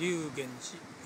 龍源寺。